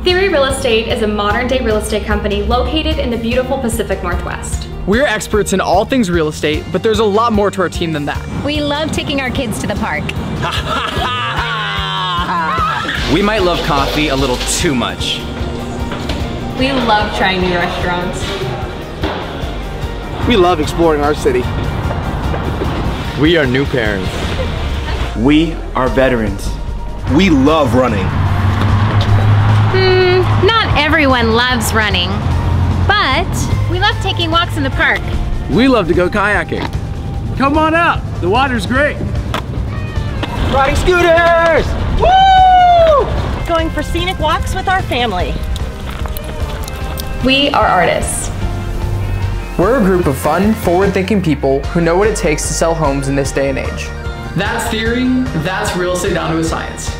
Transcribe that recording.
Theory Real Estate is a modern day real estate company located in the beautiful Pacific Northwest. We're experts in all things real estate, but there's a lot more to our team than that. We love taking our kids to the park. we might love coffee a little too much. We love trying new restaurants. We love exploring our city. We are new parents. We are veterans. We love running. Hmm, not everyone loves running, but we love taking walks in the park. We love to go kayaking. Come on out, the water's great. Riding scooters! Woo! Going for scenic walks with our family. We are artists. We're a group of fun, forward-thinking people who know what it takes to sell homes in this day and age. That's theory, that's real estate down to a science.